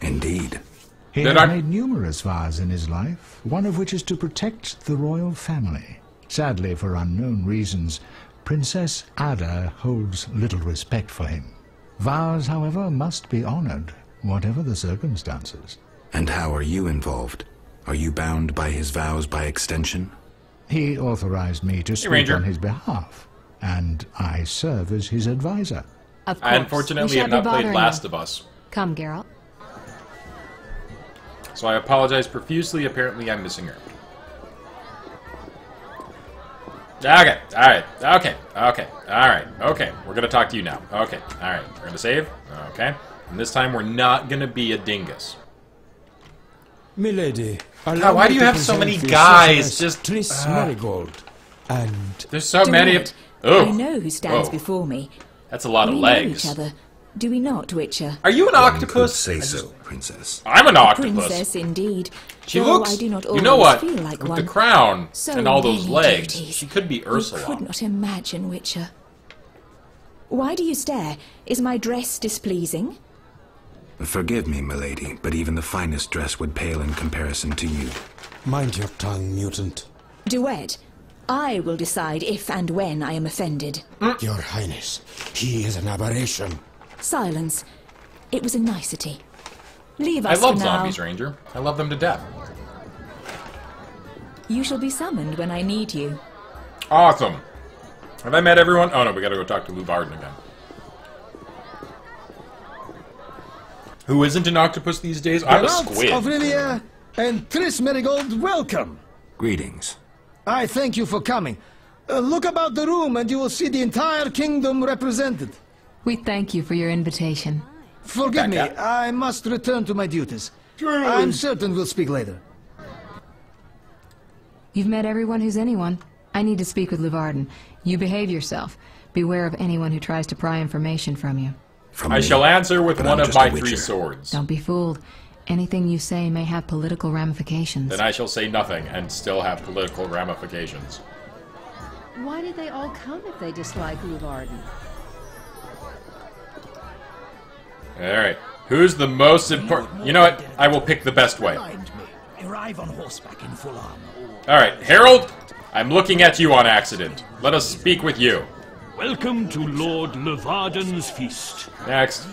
Indeed. He Did has I- made numerous vows in his life, one of which is to protect the royal family. Sadly, for unknown reasons, Princess Adda holds little respect for him. Vows, however, must be honored, whatever the circumstances. And how are you involved? Are you bound by his vows by extension? He authorized me to speak Ranger. on his behalf, and I serve as his advisor. Of course. I We unfortunately have not played Last you. of Us. Come, Geralt. So I apologize profusely. Apparently, I'm missing her. Okay, alright, okay, okay, alright, okay. We're gonna talk to you now. Okay, alright. We're gonna save. Okay. And this time we're not gonna be a dingus. Milady, God, why me do you have so many guys? sorceress Just, Triss uh, Merigold. And There's so many of. Oh, I know who stands Whoa. before me. that's a lot of we know legs. each other, do we not, Witcher? Are you an One octopus? say so, princess. I'm an octopus. Princess, indeed. She though looks. I do not you know always what? feel like With one. the crown So and all those legs, duties. she could be You Ursula. could not imagine, Witcher. Why do you stare? Is my dress displeasing? Forgive me, milady, but even the finest dress would pale in comparison to you. mind your tongue, mutant. De Wett, I will decide if and when I am offended. Your Highness, he is an aberration. Silence. It was a nicety. Leave I us love for now. zombies, Ranger. I love them to death. You shall be summoned when I need you. Awesome. Have I met everyone? Oh no, we gotta go talk to Leuvaarden again. Who isn't an octopus these days? I'm a squid. of Rivia and Triss Merigold, welcome. Greetings. I thank you for coming. Uh, look about the room and you will see the entire kingdom represented. We thank you for your invitation. Forgive me, I must return to my duties. I'm certain we'll speak later. You've met everyone who's anyone. I need to speak with Leuvaarden. You behave yourself. Beware of anyone who tries to pry information from you. From I me. shall answer with But one I'm of my three swords. Don't be fooled. Anything you say may have political ramifications. Then I shall say nothing and still have political ramifications. Why did they all come if they dislike Leuvaarden? Alright. Who's the most important? You know what? I will pick the best way. Arrive on horseback in full armor. Alright, Harold, I'm looking at you on accident. Let us speak with you. Welcome to Lord Leuvaarden's feast. Next.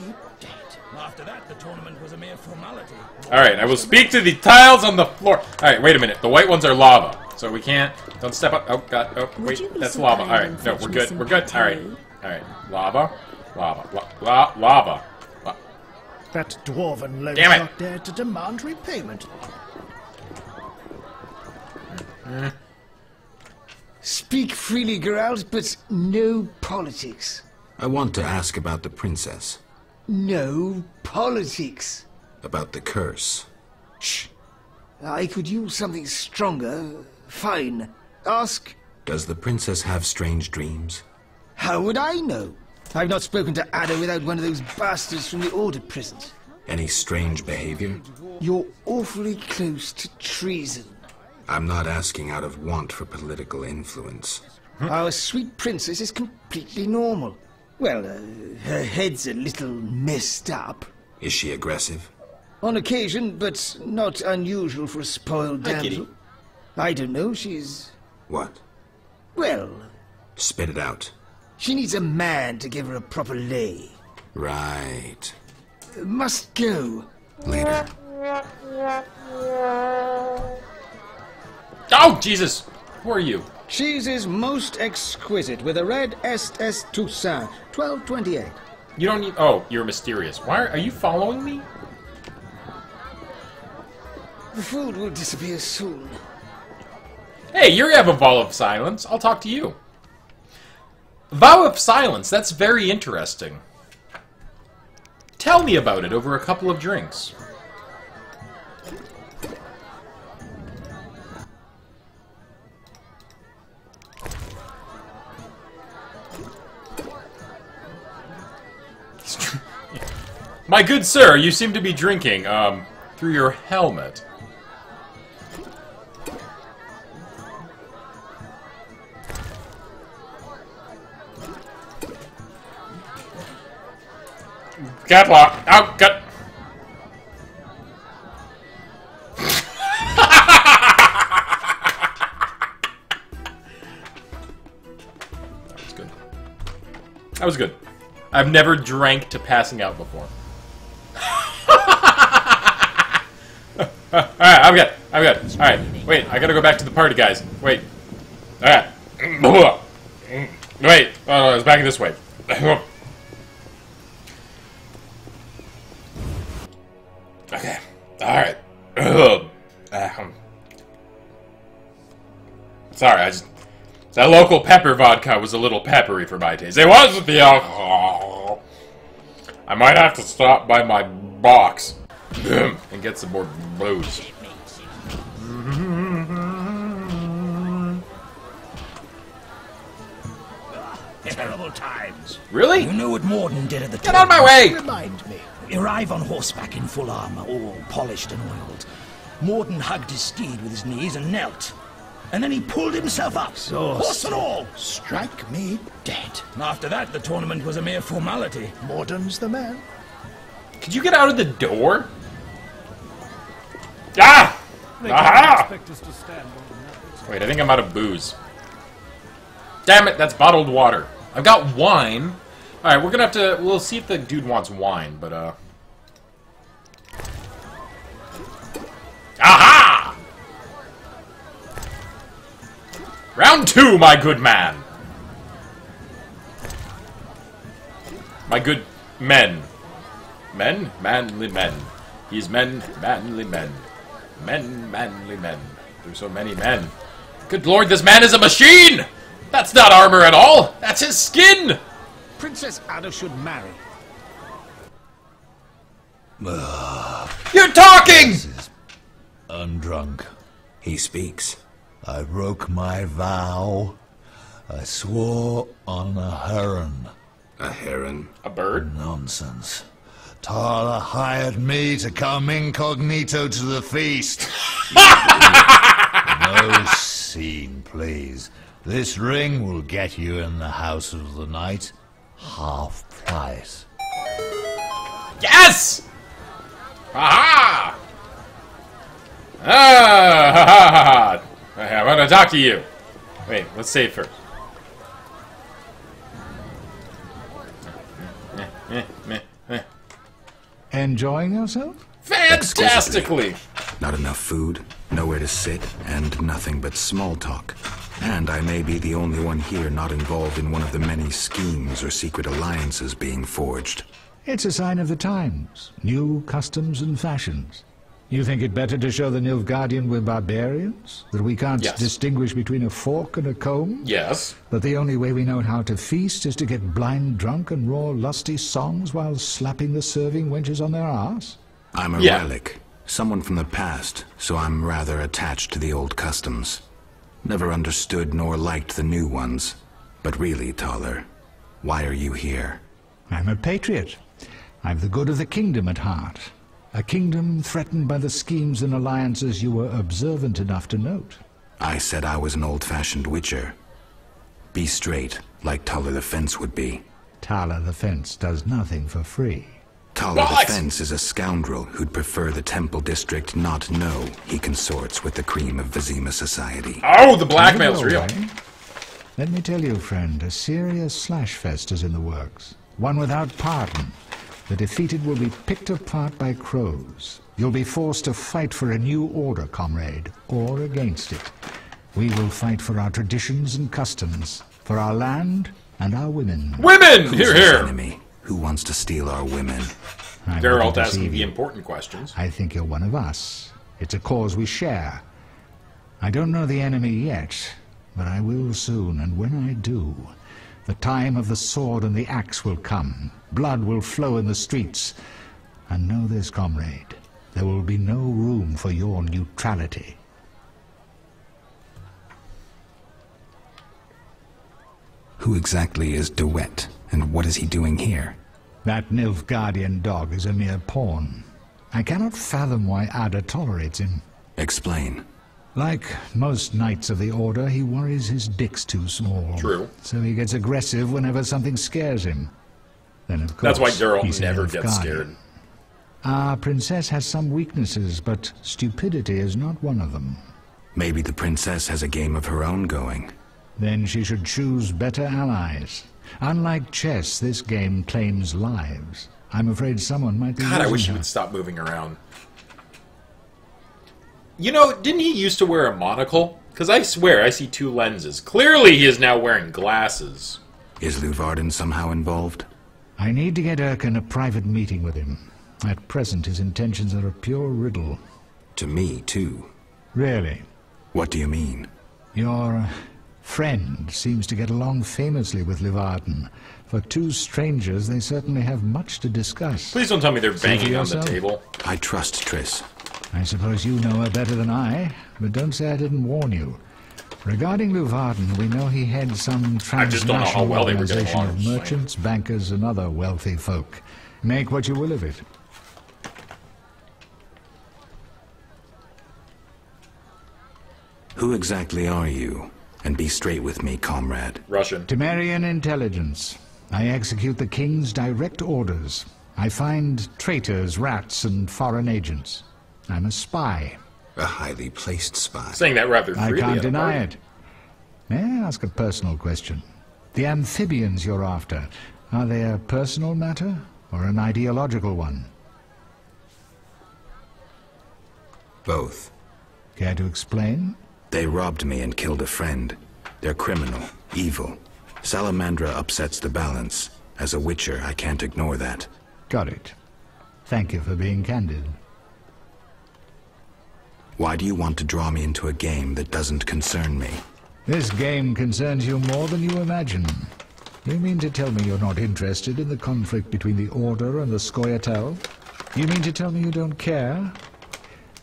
After that, the tournament was a mere formality. Alright, I will speak to the tiles on the floor. Alright, wait a minute. The white ones are lava. So we can't. Don't step up. Oh, God. Oh, wait. That's lava. Alright. No, we're good. We're good. Alright. Alright. Lava. Lava. La, la, lava. La- That dwarven low Damn it. not dared to demand repayment. Speak freely, Geralt, but no politics. I want to ask about the princess. No politics. About the curse. Shh. I could use something stronger. Fine. Ask. Does the princess have strange dreams? How would I know? I've not spoken to Adda without one of those bastards from the Order prisons. Any strange behavior? You're awfully close to treason. I'm not asking out of want for political influence. Our sweet princess is completely normal. Well, uh, her head's a little messed up. Is she aggressive? On occasion, but not unusual for a spoiled Hi, damsel. kitty. I don't know, she's... What? Well, Spit it out. She needs a man to give her a proper lay. Right. Must go. Later. Oh, Jesus! Who are you? Cheese is most exquisite with a red SS Toussaint, 1228. You don't need. Oh, you're mysterious. Why are, are you following me? The food will disappear soon. Hey, you have a ball of silence. I'll talk to you. Vow of silence. That's very interesting. Tell me about it over a couple of drinks. My good sir, you seem to be drinking, um, through your helmet. Catlock. Oh, cut. that was good. That was good. I've never drank to passing out before. Alright, I'm good. I'm good. Alright, wait, I gotta go back to the party, guys. Wait. Alright. Wait. Oh, it's back this way. That local pepper vodka was a little peppery for my taste. It was with the alcohol. I might have to stop by my box and get some more booze. Terrible times. Really? You know what Morden did at the time. Get out of my way! Remind me. We arrive on horseback in full armor, all polished and oiled. Morden hugged his steed with his knees and knelt. And then he pulled himself up, horse and all. Strike me dead. After that, the tournament was a mere formality. Morden's the man. Could you get out of the door? Ah! Aha! Wait, I think I'm out of booze. Damn it, that's bottled water. I've got wine. Alright, we're gonna have to... We'll see if the dude wants wine, but, uh... Aha! Round two, my good man! My good men. Men? Manly men. He's men, manly men. Men, manly men. There's so many men. Good lord, this man is a machine! That's not armor at all! That's his skin! Princess Adda should marry. Ah, You're talking! Undrunk. He speaks. I broke my vow. I swore on a heron. A heron. A bird? Nonsense. Thaler hired me to come incognito to the feast. no scene, please. This ring will get you in the house of the night half price. Yes! Aha! Ah! Ha, ha, ha, ha. Okay, I want to talk to you. Wait, let's save first. Meh, meh, meh, meh. Enjoying yourself? Fantastically! Not enough food, nowhere to sit, and nothing but small talk. And I may be the only one here not involved in one of the many schemes or secret alliances being forged. It's a sign of the times. New customs and fashions. You think it better to show the Nilfgaardian we're barbarians? That we can't Yes. distinguish between a fork and a comb? Yes. That the only way we know how to feast is to get blind drunk and roar lusty songs while slapping the serving wenches on their arse? I'm a Yeah. relic, someone from the past, so I'm rather attached to the old customs. Never understood nor liked the new ones. But really, Thaler, why are you here? I'm a patriot. I've the good of the kingdom at heart. A kingdom threatened by the schemes and alliances you were observant enough to note. I said I was an old-fashioned witcher. Be straight, like Thaler the Fence would be. Thaler the Fence does nothing for free. Thaler What? the Fence is a scoundrel who'd prefer the Temple District not know he consorts with the cream of Vizima society. Oh, the blackmail's real. Norway. Let me tell you, friend, a serious slash fest is in the works. One without pardon. The defeated will be picked apart by crows. You'll be forced to fight for a new order, comrade, or against it. We will fight for our traditions and customs, for our land and our women. Women! Who's Here, here! enemy? Who wants to steal our women? I Geralt asking the important questions. I think you're one of us. It's a cause we share. I don't know the enemy yet, but I will soon, and when I do, the time of the sword and the axe will come. Blood will flow in the streets. And know this, comrade, there will be no room for your neutrality. Who exactly is De Wett, and what is he doing here? That Nilfgaardian dog is a mere pawn. I cannot fathom why Adda tolerates him. Explain. Like most knights of the Order, he worries his dick's too small. True. So he gets aggressive whenever something scares him. Then, of course, That's why Geralt he's never gets Nilfgaardian. scared. Our princess has some weaknesses, but stupidity is not one of them. Maybe the princess has a game of her own going. Then she should choose better allies. Unlike chess, this game claims lives. I'm afraid someone might be God, I wish he her. would stop moving around. You know, didn't he used to wear a monocle? Because I swear I see two lenses. Clearly, he is now wearing glasses. Is Leuvaarden somehow involved? I need to get Erkin a private meeting with him. At present, his intentions are a pure riddle. To me, too. Really? What do you mean? Your uh, friend seems to get along famously with Leuvaarden. For two strangers, they certainly have much to discuss. Please don't tell me they're See for banging on the table. I trust Triss. I suppose you know her better than I, but don't say I didn't warn you. Regarding Leuvaarden, we know he had some I just don't know how transnational well they were getting organization of I'm just saying. merchants, bankers, and other wealthy folk. Make what you will of it. Who exactly are you? And be straight with me, comrade. Russian. Temerian intelligence. I execute the king's direct orders. I find traitors, rats, and foreign agents. I'm a spy. A highly placed spy. Saying that rather freely. I freely. can't deny it. May I ask a personal question? The amphibians you're after, are they a personal matter or an ideological one? Both. Care to explain? They robbed me and killed a friend. They're criminal, evil. Salamandra upsets the balance. As a witcher, I can't ignore that. Got it. Thank you for being candid. Why do you want to draw me into a game that doesn't concern me? This game concerns you more than you imagine. You mean to tell me you're not interested in the conflict between the Order and the Scoia'tael? You mean to tell me you don't care?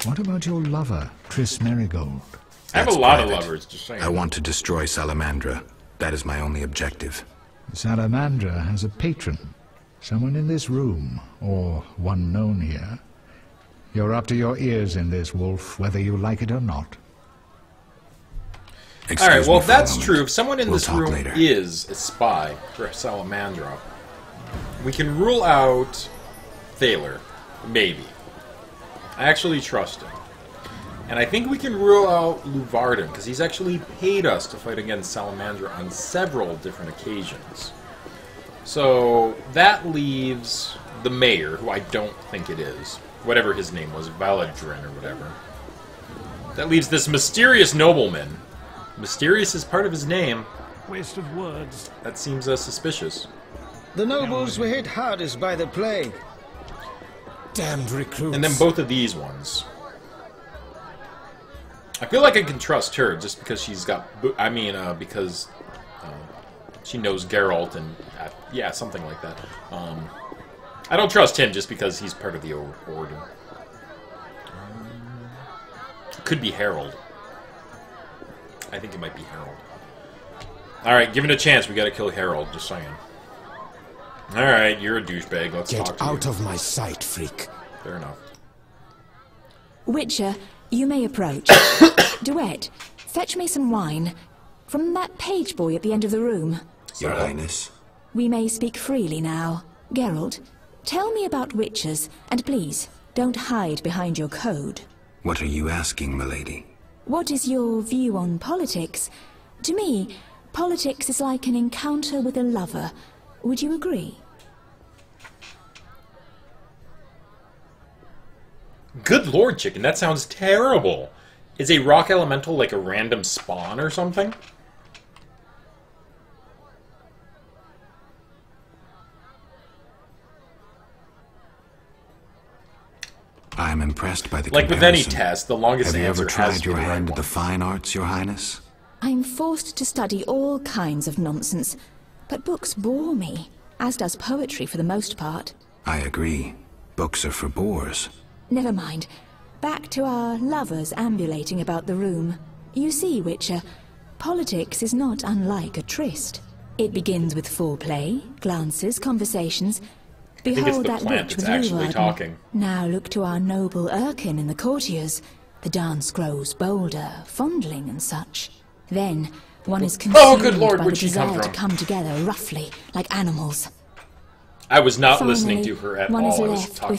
What about your lover, Triss Merigold? I have a That's lot of lovers, just saying. I want to destroy Salamandra. That is my only objective. Salamandra has a patron. Someone in this room, or one known here. You're up to your ears in this, Wolf, whether you like it or not. Excuse All right, well, if that's true, if someone in We'll this room later. is a spy for Salamandra, we can rule out Thaler. Maybe. I actually trust him. And I think we can rule out Leuvaarden, because he's actually paid us to fight against Salamandra on several different occasions. So that leaves the mayor, who I don't think it is. Whatever his name was, Valadrin or whatever. That leaves this mysterious nobleman. Mysterious is part of his name. Waste of words. That seems uh, suspicious. The nobles were hit hardest by the plague. Damned recruits. And then both of these ones. I feel like I can trust her just because she's got. I mean, uh, because uh, she knows Geralt and uh, yeah, something like that. Um, I don't trust him just because he's part of the or- order. Um, Could be Harold. I think it might be Harold. All right, given a chance, we got to kill Harold. Just saying. All right, you're a douchebag. Let's Get talk to out you. of my sight, freak. Fair enough. Witcher, you may approach. De Wett, fetch me some wine. From that page boy at the end of the room. Your Highness. We may speak freely now. Geralt, tell me about witches, and please, don't hide behind your code. What are you asking, milady? What is your view on politics? To me, politics is like an encounter with a lover. Would you agree? Good lord, chicken, that sounds terrible. Is a rock elemental like a random spawn or something? I am impressed by the Like with any test, the longest Have you answer ever has tried to be your the right hand at the fine arts, Your Highness? I'm forced to study all kinds of nonsense, but books bore me, as does poetry for the most part. I agree. Books are for bores. Never mind. Back to our lovers ambulating about the room. You see, Witcher, politics is not unlike a tryst. It begins with foreplay, glances, conversations. Behold that witch with actually talking. Now look to our noble Erkin and the courtiers. The dance grows bolder, fondling and such. Then one is consumed Oh, good lord, by the she come desire to come together roughly, like animals. I was not listening to her at one is all. I was left talking